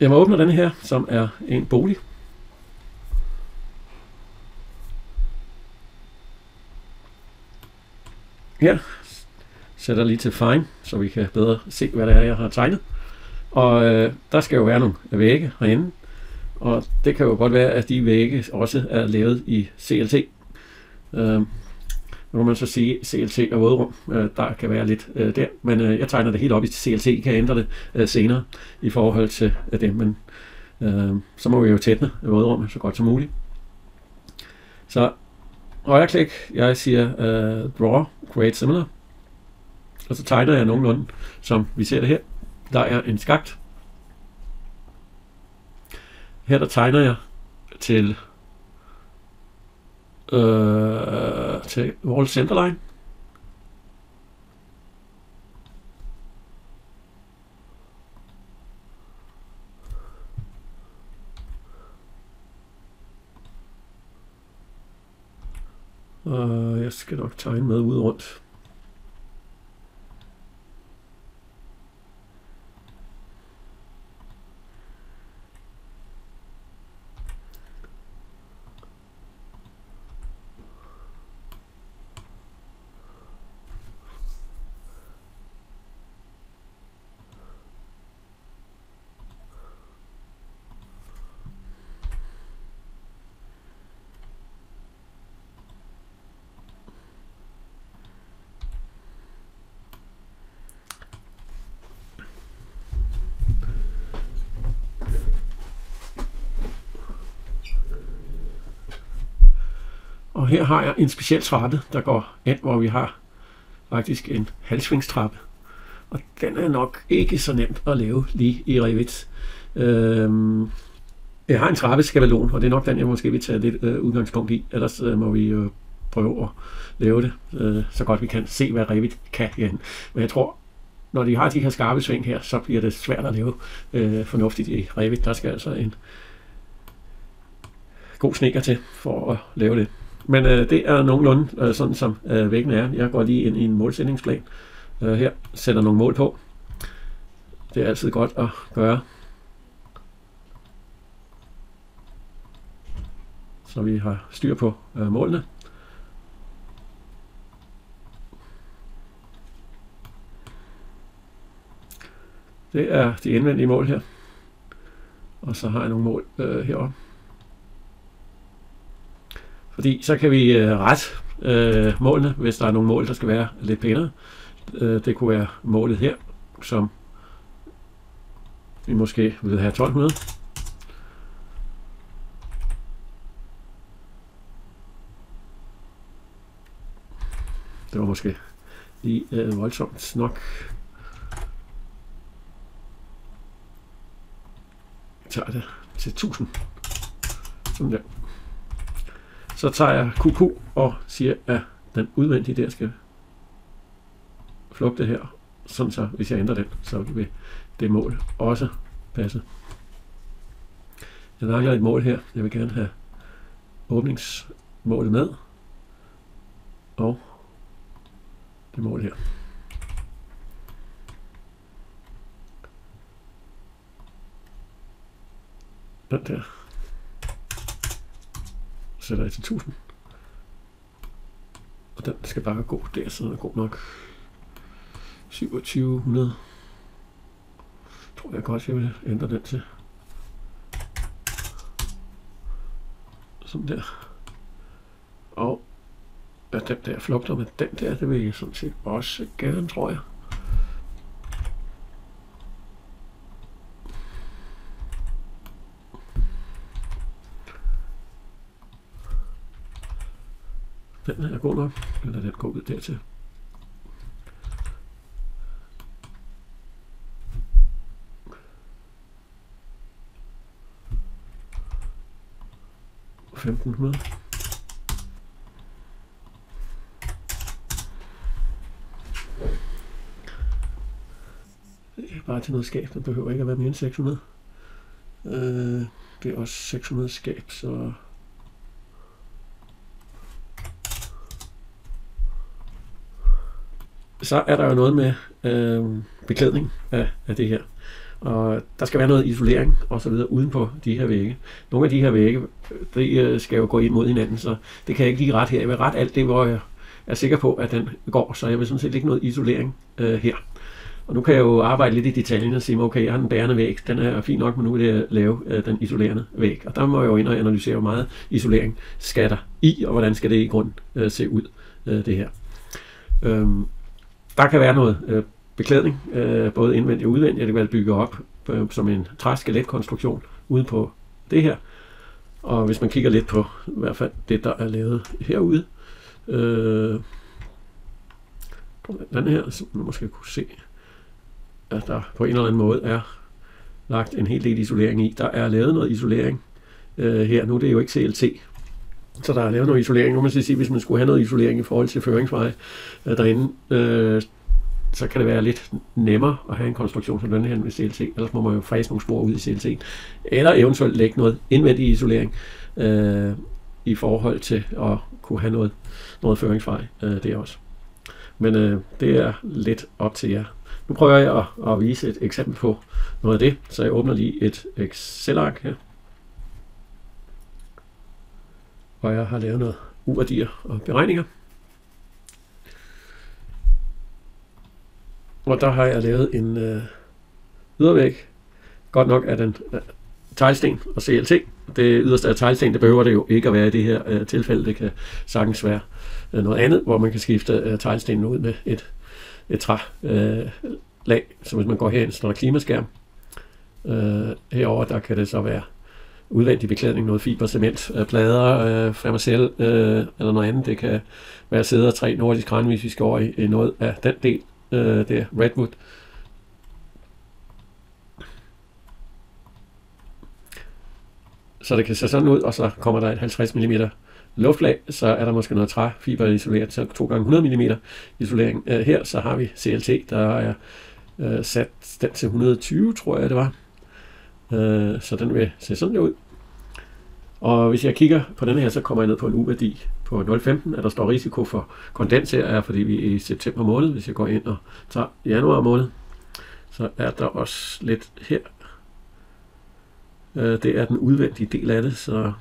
Jeg må åbne den her, som er en bolig. Her sætter lige til fine, så vi kan bedre se, hvad det er, jeg har tegnet. Og øh, der skal jo være nogle vægge herinde, og det kan jo godt være, at de vægge også er lavet i CLT. Øh, nu må man så sige CLC og vådrum, øh, der kan være lidt øh, der, men øh, jeg tegner det helt op i CLC, kan kan ændre det øh, senere i forhold til øh, det, men øh, så må vi jo tætne vådrummet så godt som muligt. Så højreklik, jeg siger øh, Draw, Create Similar, og så tegner jeg nogenlunde, som vi ser det her. Der er en skagt. Her der tegner jeg til øh, til Wall Centerline. Og jeg skal nok tegne med ud rundt. Og her har jeg en speciel trappe, der går ind, hvor vi har faktisk en halvsvingstrappe. Og den er nok ikke så nemt at lave lige i Revit. Øhm, jeg har en trappeskabelon, og det er nok den, jeg måske vil tage lidt øh, udgangspunkt i. Ellers øh, må vi øh, prøve at lave det øh, så godt vi kan se, hvad Revit kan igen. Men jeg tror, når de har de her skarpe sving her, så bliver det svært at lave øh, fornuftigt i Revit. Der skal altså en god sneker til for at lave det. Men øh, det er nogenlunde øh, sådan, som øh, væggen er. Jeg går lige ind i en målsætningsplan øh, her, sætter nogle mål på. Det er altid godt at gøre. Så vi har styr på øh, målene. Det er de indvendige mål her. Og så har jeg nogle mål øh, heroppe. Fordi så kan vi øh, rette øh, målene, hvis der er nogle mål, der skal være lidt pænere. Øh, det kunne være målet her, som vi måske vil have 1200. Det var måske lige øh, voldsomt nok. Jeg tager det til 1000. Sådan der. Så tager jeg QQ og siger, at den udvendige der skal flugte her. Sådan så, hvis jeg ændrer den, så vil det mål også passe. Jeg mangler et mål her. Jeg vil gerne have åbningsmålet med. Og det mål her. Den der sætter jeg til 1000. Og den skal bare gå der, så den er god nok. 2700. Tror jeg godt, jeg vil ændre den til. Sådan der. Og ja, den der flugter med den der, det vil jeg sådan set også gerne, tror jeg. Den er god nok. Eller den går ud dertil. Femten hundrede. Bare til noget skab. Den behøver ikke at være mere end 600. Øh, det er også 600 skab, så så er der jo noget med øh, beklædning af, af det her. Og der skal være noget isolering og så videre uden på de her vægge. Nogle af de her vægge, de øh, skal jo gå ind mod hinanden, så det kan jeg ikke lige ret her. Jeg vil ret alt det, hvor jeg er sikker på, at den går, så jeg vil sådan set ikke noget isolering øh, her. Og nu kan jeg jo arbejde lidt i detaljen og sige, okay, jeg har den bærende væg, den er fin nok, men nu vil jeg lave øh, den isolerende væg. Og der må jeg jo ind og analysere, hvor meget isolering skal der i, og hvordan skal det i grund øh, se ud, øh, det her. Øhm, der kan være noget øh, beklædning, øh, både indvendigt og udvendigt. Det kan være bygget op øh, som en træskeletkonstruktion ude på det her. Og hvis man kigger lidt på i hvert fald det, der er lavet herude, øh, den her, som man måske kunne se, at der på en eller anden måde er lagt en hel del isolering i. Der er lavet noget isolering øh, her. Nu det er det jo ikke CLT, så der er lavet noget isolering. Nu man sige, hvis man skulle have noget isolering i forhold til føringsveje øh, derinde, øh, så kan det være lidt nemmere at have en konstruktion som den her med CLT. Ellers må man jo fræse nogle spor ud i CLT. Eller eventuelt lægge noget indvendig isolering øh, i forhold til at kunne have noget, noget føringsvej øh, der også. Men øh, det er lidt op til jer. Nu prøver jeg at, at vise et eksempel på noget af det, så jeg åbner lige et Excel-ark her. Og jeg har lavet noget uværdier og beregninger. Og der har jeg lavet en øh, ydervæg. Godt nok er den øh, teglsten og CLT. Det yderste af teglsten, det behøver det jo ikke at være i det her øh, tilfælde. Det kan sagtens være øh, noget andet, hvor man kan skifte øh, teglstenen ud med et, et træ øh, lag. Så hvis man går herind, så er der klimaskærm. Øh, herover der kan det så være udvendig beklædning, noget fiber, cement, øh, plader, øh, Fermacell øh, eller noget andet. Det kan være sæder, træ, nordisk gran, hvis vi skal over i, i noget af den del øh, der, Redwood. Så det kan se sådan ud, og så kommer der et 50 mm luftlag, så er der måske noget træfiber isoleret, til 2 gange 100 mm isolering. Øh, her så har vi CLT, der er øh, sat den til 120, tror jeg det var. Øh, så den vil se sådan ud. Og hvis jeg kigger på den her, så kommer jeg ned på en U-værdi på 0,15, at der står risiko for kondens her, er fordi vi er i september måned. Hvis jeg går ind og tager januar måned, så er der også lidt her. Øh, det er den udvendige del af det, så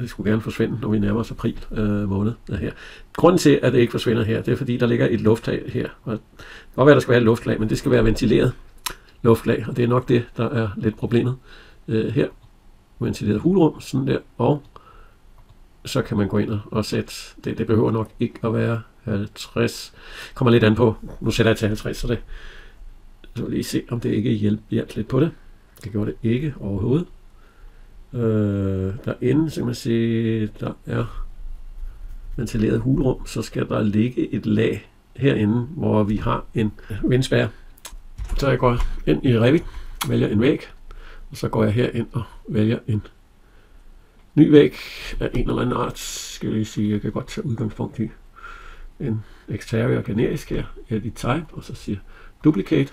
det skulle gerne forsvinde, når vi nærmer os april øh, måned her. Grunden til, at det ikke forsvinder her, det er fordi, der ligger et lufttag her. Og det kan godt være, at der skal være et luftlag, men det skal være ventileret luftlag, og det er nok det, der er lidt problemet øh, her. Ventileret hulrum, sådan der, og så kan man gå ind og sætte, det, det behøver nok ikke at være 50, kommer lidt an på, nu sætter jeg til 50, så det, så vil lige se, om det ikke hjælper lidt på det. Det gjorde det ikke overhovedet. Øh, derinde, så kan man se, der er ventileret hulrum, så skal der ligge et lag herinde, hvor vi har en vindspær. Så jeg går ind i Revit, vælger en væg, og så går jeg her ind og vælger en ny væg af en eller anden art. Skal jeg sige, jeg kan godt tage udgangspunkt i en exterior generisk her, edit type, og så siger duplicate.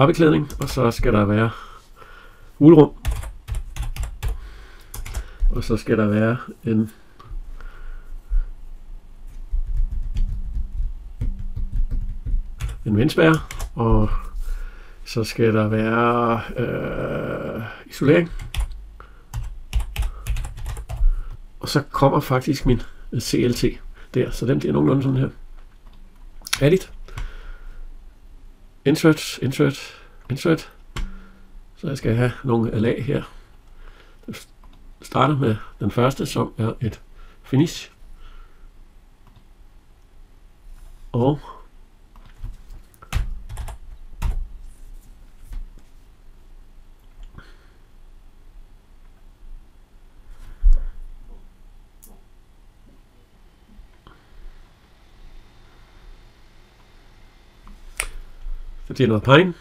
Træbeklædning, og så skal der være hulrum. Og så skal der være en en vindspærre, og så skal der være øh, isolering. Og så kommer faktisk min CLT der, så den bliver nogenlunde sådan her. Edit. Insert, insert, insert. Så jeg skal have nogle lag her. Jeg starter med den første, som er et finish. Og Det er noget pine.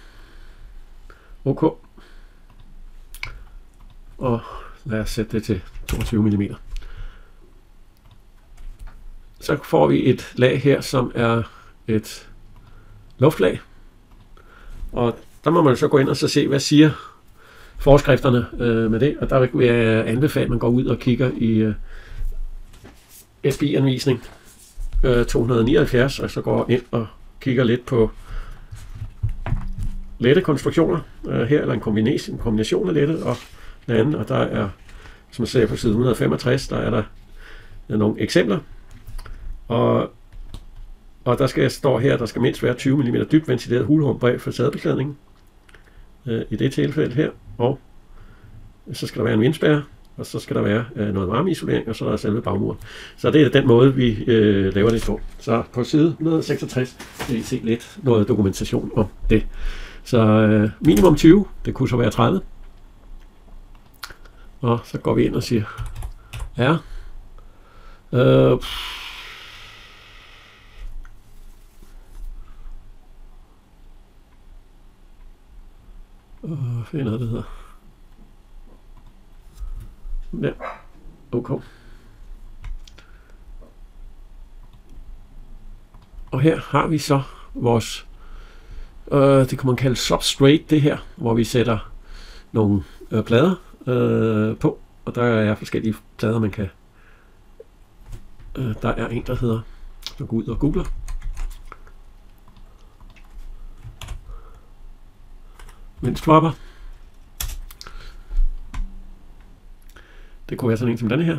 OK. Og lad os sætte det til 22 mm. Så får vi et lag her, som er et luftlag. Og der må man så gå ind og så se, hvad siger forskrifterne øh, med det, og der vil jeg anbefale, at man går ud og kigger i øh, SBI-anvisning øh, 279, og så går ind og kigger lidt på lette konstruktioner øh, her, eller en kombination, en kombination af lette og den anden, og der er, som jeg sagde på side 165, der er der nogle eksempler, og, og der skal stå her, der skal mindst være 20 mm dybt ventileret hulrum bag facadebeklædningen, øh, i det tilfælde her, og så skal der være en vindspærre, og så skal der være øh, noget varmeisolering, og så er der selve bagmuren. Så det er den måde, vi øh, laver det på. Så på side 166 kan I se lidt noget dokumentation om det. Så øh, minimum 20, det kunne så være 30. Og så går vi ind og siger, ja, øh, øh hvad finder det hedder? Ja, ok. Og her har vi så vores, øh, det kan man kalde substrate, det her, hvor vi sætter nogle øh, plader øh, på, og der er forskellige plader, man kan, øh, der er en, der hedder, så gå ud og googler, mens du arbejder. Det kunne være sådan en som denne her.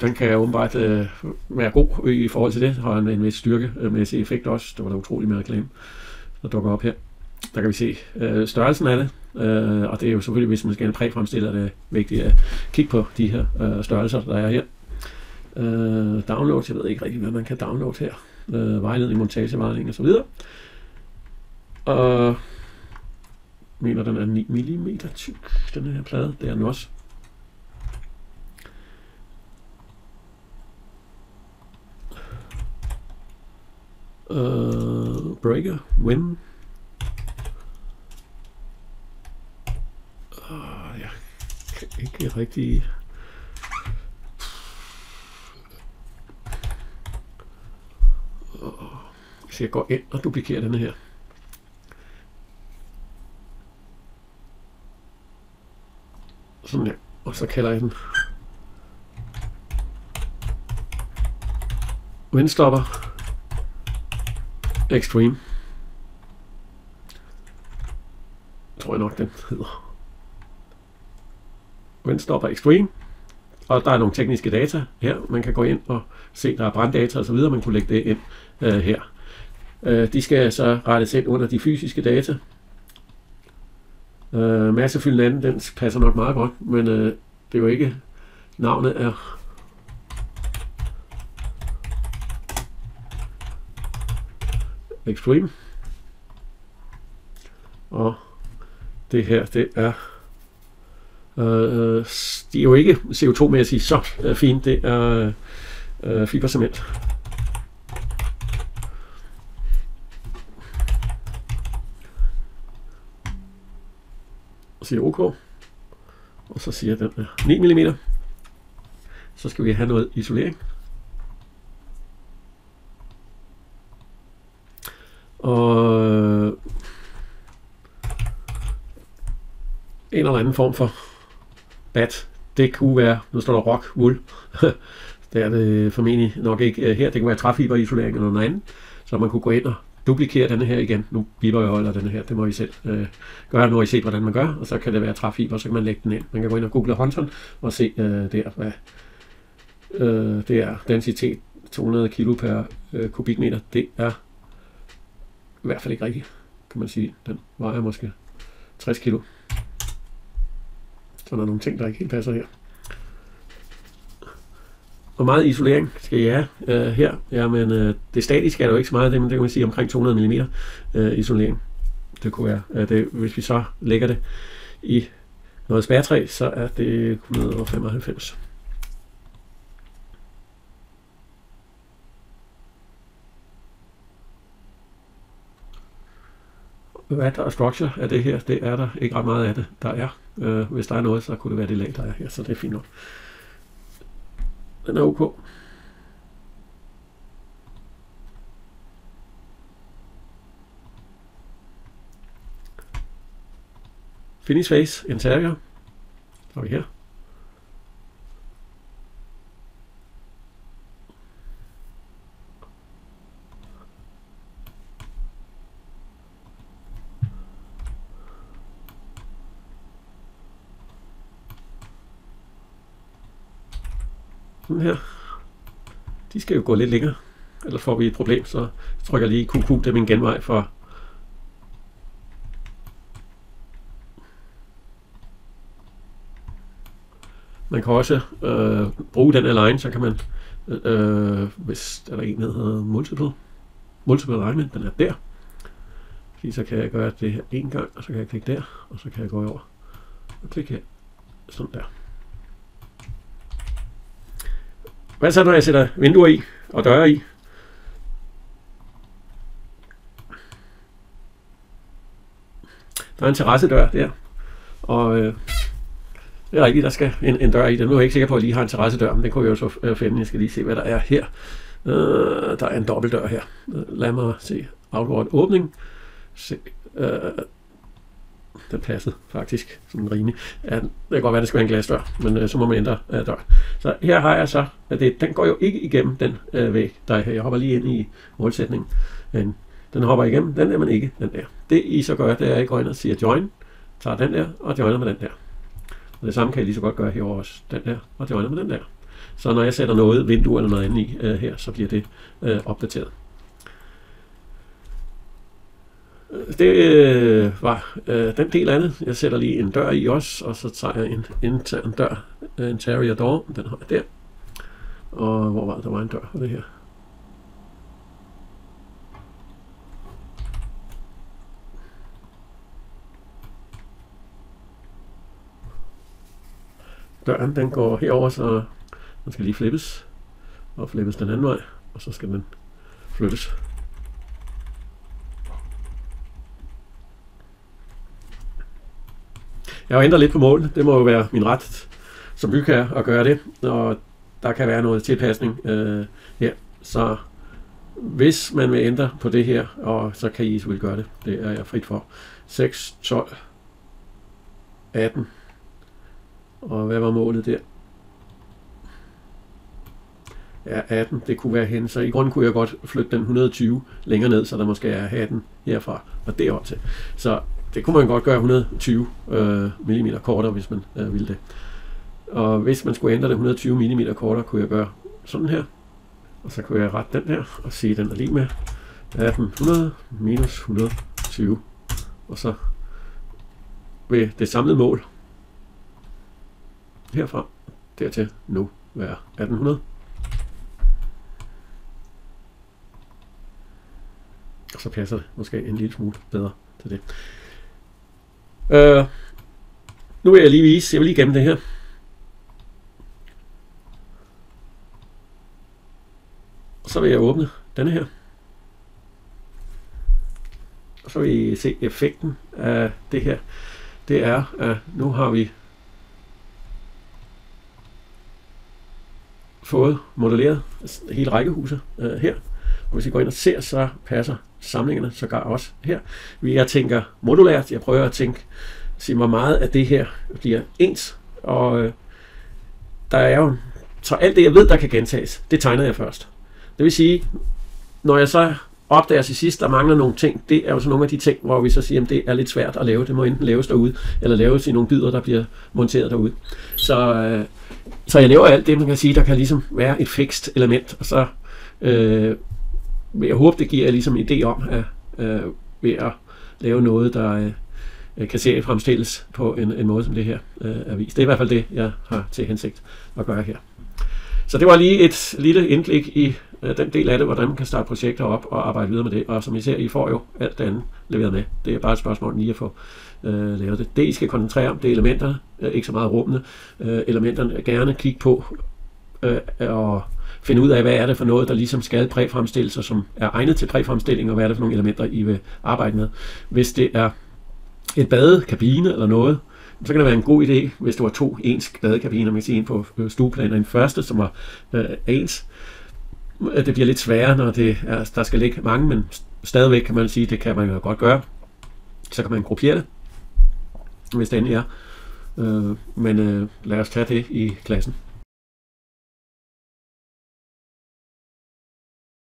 Den kan åbenbart øh, være god i forhold til det, har en, en vis styrkemæssig effekt også. Det var da utrolig med reklame, der dukker op her. Der kan vi se øh, størrelsen af det, øh, og det er jo selvfølgelig, hvis man skal præfremstille, det vigtigt at kigge på de her øh, størrelser, der er her. Øh, download, jeg ved ikke rigtig, hvad man kan downloade her. Øh, vejledning, montagevejledning osv. Og mener, den er 9 mm tyk, den her plade. Det er den også. Uh, breaker, Win. Uh, ah, jeg kan ikke rigtig... Uh, så jeg går ind og duplikerer denne her. Sådan der. Og så kalder jeg den Windstopper Extreme. Tror jeg nok, den hedder. Windstopper Extreme. Og der er nogle tekniske data her. Man kan gå ind og se, der er branddata osv. Man kunne lægge det ind uh, her. Uh, de skal så rettes ind under de fysiske data. Øh, massefylden anden, den passer nok meget godt, men øh, det er jo ikke, navnet er Extreme. Og det her, det er øh, øh de er jo ikke CO2-mæssigt så øh, fint, det er øh, øh fibercement. Siger OK. Og så siger den øh, 9 mm. Så skal vi have noget isolering. Og øh, en eller anden form for bat. Det kunne være, nu står der rock, wool. det er det formentlig nok ikke øh, her. Det kan være træfiberisolering eller noget andet. Så man kunne gå ind og duplikere denne her igen. Nu biber jeg holder denne her, det må I selv øh, gøre. Nu har I set, hvordan man gør, og så kan det være træfiber, så kan man lægge den ind. Man kan gå ind og google Hunton og se øh, der, hvad øh, det er densitet 200 kilo per øh, kubikmeter. Det er i hvert fald ikke rigtigt, kan man sige. Den vejer måske 60 kilo. Så der er nogle ting, der ikke helt passer her. Hvor meget isolering skal I have øh, her? Jamen, øh, det statiske er jo ikke så meget, det, men det kan man sige omkring 200 mm øh, isolering. Det kunne være, øh, det, hvis vi så lægger det i noget spærtræ, så er det 195. Hvad der er structure af det her, det er der ikke ret meget af det, der er. Øh, hvis der er noget, så kunne det være det lag, der er her, så det er fint nok. Den er ok. Finish Face Interior. Så er vi her. Sådan her. De skal jo gå lidt længere. Ellers får vi et problem, så trykker jeg lige QQ, det er min genvej for Man kan også øh, bruge den align, så kan man, øh, hvis der er en, der hedder multiple, multiple alignment, den er der. Fordi så kan jeg gøre det her en gang, og så kan jeg klikke der, og så kan jeg gå over og klikke her. Sådan der. Hvad så, når jeg sætter vinduer i og døre i? Der er en terrassedør der, og øh, det er rigtigt, der skal en, en dør i den. Nu er jeg ikke sikker på, at jeg lige har en terrassedør, men det kunne jeg jo så øh, finde. Jeg skal lige se, hvad der er her. Øh, der er en dobbeltdør her. Øh, lad mig se. Outward åbning. Se, øh, den passede faktisk sådan rimelig. Ja, det kan godt være, det skal være en glasdør, men øh, så må man ændre øh, døren. Så her har jeg så, at det, den går jo ikke igennem den øh, væg, der er. Jeg hopper lige ind i målsætningen. Men den hopper igennem, den er man ikke, den der. Det I så gør, det er, at I går ind og siger join, tager den der, og joiner med den der. Og det samme kan jeg lige så godt gøre herovre også. Den der, og joiner med den der. Så når jeg sætter noget, vindue eller noget andet i øh, her, så bliver det øh, opdateret. Det øh, var øh, den del af det. Jeg sætter lige en dør i også, og så tager jeg en intern dør, øh, en interior door, den har jeg der. Og hvor var det, der var en dør for det her? døren den går herover, så den skal lige flippes, og flippes den anden vej, og så skal den flyttes. Jeg har ændret lidt på målet. Det må jo være min ret som bygherre at gøre det, og der kan være noget tilpasning øh, her. Så hvis man vil ændre på det her, og så kan I selvfølgelig gøre det. Det er jeg frit for. 6, 12, 18, og hvad var målet der? Ja, 18, det kunne være hen. Så i grunden kunne jeg godt flytte den 120 længere ned, så der måske er 18 herfra og derop til. Så det kunne man godt gøre 120 øh, mm kortere, hvis man øh, ville det. Og hvis man skulle ændre det 120 mm kortere, kunne jeg gøre sådan her. Og så kunne jeg rette den der og sige, at den er lige med 1800 minus 120. Og så vil det samlede mål, herfra dertil nu være 1800. Og så passer det måske en lille smule bedre til det. Øh, nu vil jeg lige vise, jeg vil lige gemme det her. Så vil jeg åbne denne her. Og så vil I se effekten af det her. Det er, at nu har vi fået modelleret hele rækkehuset øh, her. Og hvis I går ind og ser, så passer samlingerne sågar også her. Jeg tænker modulært, jeg prøver at tænke, sige, hvor meget af det her bliver ens. Og øh, der er jo, så alt det jeg ved, der kan gentages, det tegner jeg først. Det vil sige, når jeg så opdager til sidst, der mangler nogle ting, det er jo så nogle af de ting, hvor vi så siger, at det er lidt svært at lave. Det må enten laves derude, eller laves i nogle bidder, der bliver monteret derude. Så, øh, så jeg laver alt det, man kan sige, der kan ligesom være et fikst element, og så øh, jeg håber, det giver jeg ligesom en idé om, at øh, ved at lave noget, der øh, øh kan fremstilles på en, en måde, som det her øh, er vist. Det er i hvert fald det, jeg har til hensigt at gøre her. Så det var lige et lille indblik i øh, den del af det, hvordan man kan starte projekter op og arbejde videre med det. Og som I ser, I får jo alt det andet leveret med. Det er bare et spørgsmål lige at få øh, lavet det. Det, I skal koncentrere om, det er elementerne, øh, ikke så meget rummene. Øh, elementerne gerne kigge på øh, og finde ud af, hvad er det for noget, der ligesom skal præfremstilles, og som er egnet til præfremstilling, og hvad er det for nogle elementer, I vil arbejde med. Hvis det er et badekabine eller noget, så kan det være en god idé, hvis du har to ens badekabiner, man kan sige en på øh, stueplan og en første, som var øh, ens. Det bliver lidt sværere, når det er, der skal ligge mange, men stadigvæk kan man sige, det kan man jo godt gøre. Så kan man gruppere det. hvis det endelig er. Øh, men øh, lad os tage det i klassen.